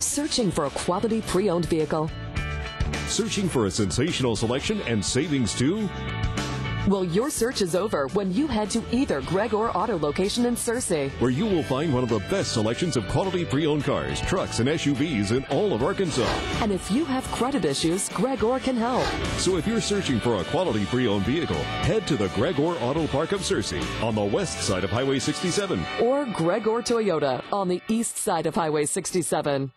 Searching for a quality pre-owned vehicle? Searching for a sensational selection and savings too? Well, your search is over when you head to either Gregg Orr Auto location in Searcy. Where you will find one of the best selections of quality pre-owned cars, trucks, and SUVs in all of Arkansas. And if you have credit issues, Gregg Orr can help. So if you're searching for a quality pre-owned vehicle, head to the Gregg Orr Auto Park of Searcy on the west side of Highway 67. Or Gregg Orr Toyota on the east side of Highway 67.